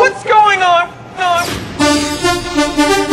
What's going on? on?